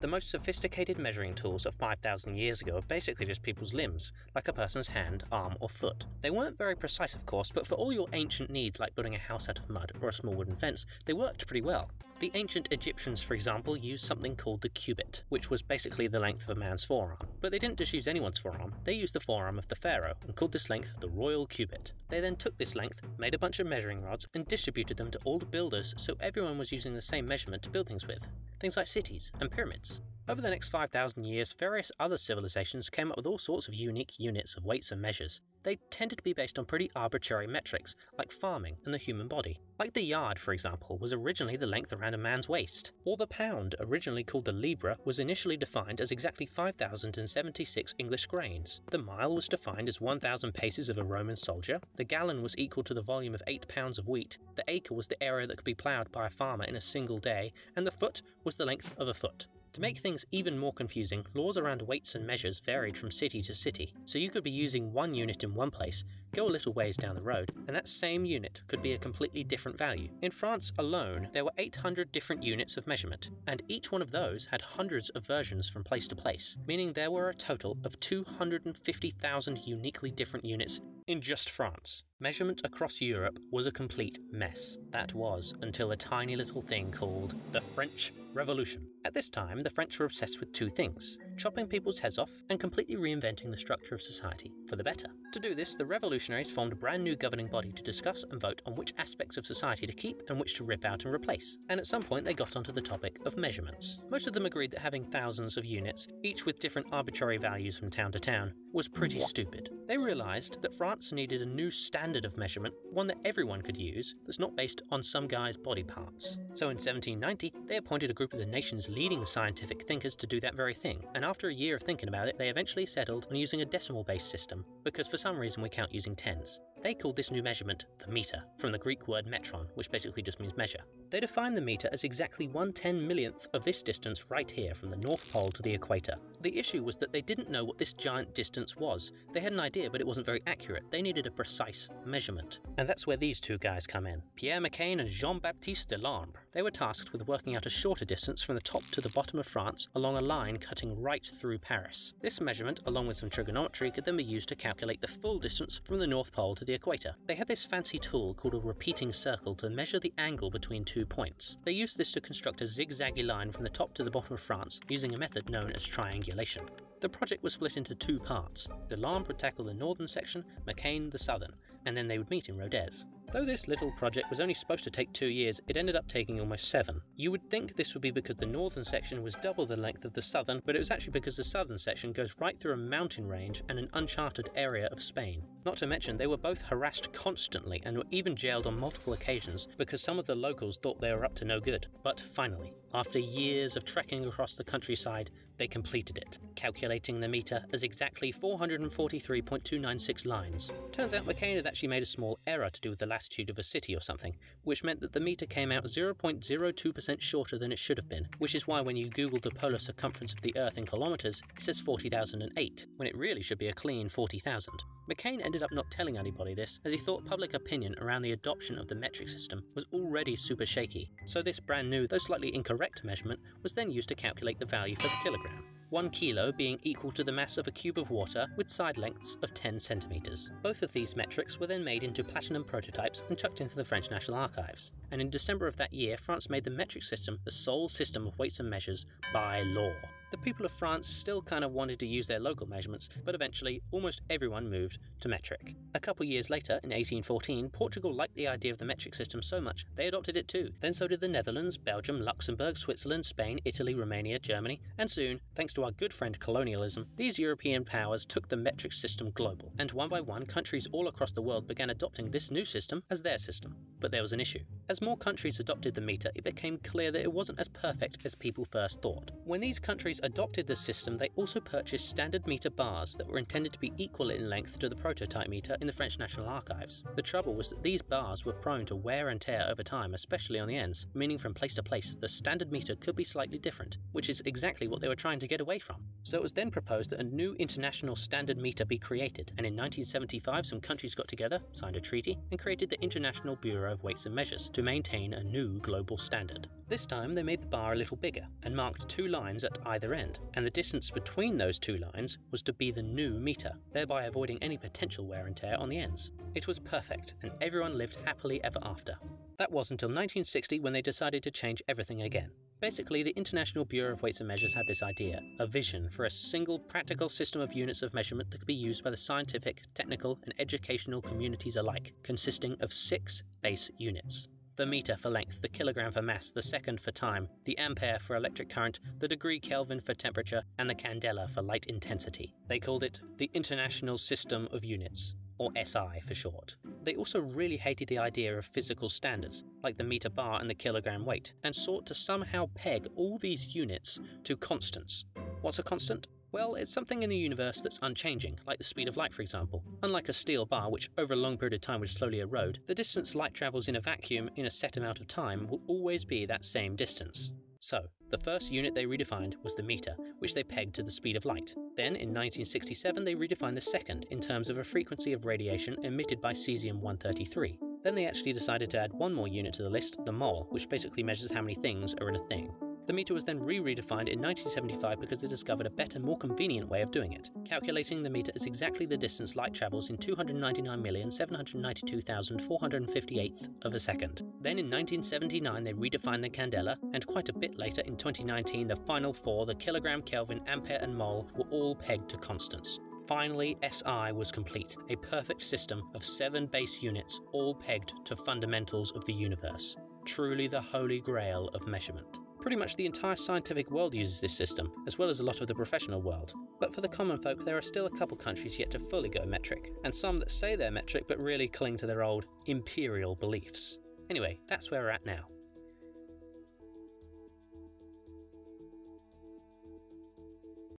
The most sophisticated measuring tools of 5,000 years ago are basically just people's limbs, like a person's hand, arm, or foot. They weren't very precise, of course, but for all your ancient needs like building a house out of mud or a small wooden fence, they worked pretty well. The ancient Egyptians, for example, used something called the cubit, which was basically the length of a man's forearm. But they didn't just use anyone's forearm, they used the forearm of the pharaoh and called this length the royal cubit. They then took this length, made a bunch of measuring rods, and distributed them to all the builders so everyone was using the same measurement to build things with. Things like cities and pyramids. Over the next 5,000 years, various other civilizations came up with all sorts of unique units of weights and measures. They tended to be based on pretty arbitrary metrics, like farming and the human body. Like the yard, for example, was originally the length around a man's waist, or the pound, originally called the libra, was initially defined as exactly 5,076 English grains. The mile was defined as 1,000 paces of a Roman soldier, the gallon was equal to the volume of 8 pounds of wheat, the acre was the area that could be ploughed by a farmer in a single day, and the foot was the length of a foot. To make things even more confusing, laws around weights and measures varied from city to city, so you could be using one unit in one place, go a little ways down the road, and that same unit could be a completely different value. In France alone, there were 800 different units of measurement, and each one of those had hundreds of versions from place to place, meaning there were a total of 250,000 uniquely different units in just France. Measurement across Europe was a complete mess. That was until a tiny little thing called the French Revolution. At this time, the French were obsessed with two things chopping people's heads off and completely reinventing the structure of society for the better. To do this, the revolutionaries formed a brand new governing body to discuss and vote on which aspects of society to keep and which to rip out and replace. And at some point, they got onto the topic of measurements. Most of them agreed that having thousands of units, each with different arbitrary values from town to town, was pretty stupid. They realised that France needed a new standard of measurement, one that everyone could use, that's not based on some guy's body parts. So in 1790, they appointed a group of the nation's leading scientific thinkers to do that very thing, and after a year of thinking about it, they eventually settled on using a decimal based system, because for some reason we count using tens. They called this new measurement the meter, from the Greek word metron, which basically just means measure. They defined the meter as exactly one ten millionth of this distance right here from the North Pole to the equator. The issue was that they didn't know what this giant distance was. They had an idea, but it wasn't very accurate. They needed a precise measurement. And that's where these two guys come in Pierre Méchain and Jean Baptiste Delambre. They were tasked with working out a shorter distance from the top to the bottom of France along a line cutting right through Paris. This measurement, along with some trigonometry, could then be used to calculate the full distance from the North Pole to the equator. They had this fancy tool called a repeating circle to measure the angle between two points. They used this to construct a zigzaggy line from the top to the bottom of France using a method known as triangulation. The project was split into two parts. Delambre would tackle the northern section, Méchain the southern, and then they would meet in Rodez. Though this little project was only supposed to take two years, it ended up taking almost seven. You would think this would be because the northern section was double the length of the southern, but it was actually because the southern section goes right through a mountain range and an uncharted area of Spain. Not to mention, they were both harassed constantly and were even jailed on multiple occasions because some of the locals thought they were up to no good. But finally, after years of trekking across the countryside, they completed it, calculating the meter as exactly 443.296 lines. Turns out Méchain had actually made a small error to do with the latitude of a city or something, which meant that the meter came out 0.02% shorter than it should have been, which is why when you Google the polar circumference of the Earth in kilometres, it says 40,008, when it really should be a clean 40,000. Méchain ended up not telling anybody this, as he thought public opinion around the adoption of the metric system was already super shaky, so this brand new, though slightly incorrect measurement was then used to calculate the value for the kilogram. 1 kilo being equal to the mass of a cube of water with side lengths of 10 centimetres. Both of these metrics were then made into platinum prototypes and chucked into the French National Archives, and in December of that year, France made the metric system the sole system of weights and measures by law. The people of France still kind of wanted to use their local measurements, but eventually almost everyone moved to metric. A couple years later, in 1814, Portugal liked the idea of the metric system so much they adopted it too. Then so did the Netherlands, Belgium, Luxembourg, Switzerland, Spain, Italy, Romania, Germany, and soon, thanks to our good friend colonialism, these European powers took the metric system global, and one by one, countries all across the world began adopting this new system as their system. But there was an issue. As more countries adopted the meter, it became clear that it wasn't as perfect as people first thought. When these countries adopted the system, they also purchased standard meter bars that were intended to be equal in length to the prototype meter in the French National Archives. The trouble was that these bars were prone to wear and tear over time, especially on the ends, meaning from place to place, the standard meter could be slightly different, which is exactly what they were trying to get away from. So it was then proposed that a new international standard meter be created, and in 1975 some countries got together, signed a treaty, and created the International Bureau of Weights and Measures to maintain a new global standard. This time they made the bar a little bigger and marked two lines at either end, and the distance between those two lines was to be the new meter, thereby avoiding any potential wear and tear on the ends. It was perfect, and everyone lived happily ever after. That was until 1960 when they decided to change everything again. Basically, the International Bureau of Weights and Measures had this idea, a vision for a single practical system of units of measurement that could be used by the scientific, technical, and educational communities alike, consisting of six base units the meter for length, the kilogram for mass, the second for time, the ampere for electric current, the degree Kelvin for temperature, and the candela for light intensity. They called it the International System of Units, or SI for short. They also really hated the idea of physical standards, like the meter bar and the kilogram weight, and sought to somehow peg all these units to constants. What's a constant? Well, it's something in the universe that's unchanging, like the speed of light, for example. Unlike a steel bar, which over a long period of time would slowly erode, the distance light travels in a vacuum in a set amount of time will always be that same distance. So, the first unit they redefined was the meter, which they pegged to the speed of light. Then, in 1967, they redefined the second in terms of a frequency of radiation emitted by cesium 133. Then they actually decided to add one more unit to the list, the mole, which basically measures how many things are in a thing. The meter was then re-redefined in 1975 because they discovered a better, more convenient way of doing it, calculating the meter as exactly the distance light travels in 299,792,458 of a second. Then in 1979 they redefined the candela, and quite a bit later in 2019 the final four, the kilogram, Kelvin, ampere and mole, were all pegged to constants. Finally, SI was complete, a perfect system of seven base units, all pegged to fundamentals of the universe. Truly the holy grail of measurement. Pretty much the entire scientific world uses this system, as well as a lot of the professional world. But for the common folk, there are still a couple countries yet to fully go metric, and some that say they're metric but really cling to their old imperial beliefs. Anyway, that's where we're at now.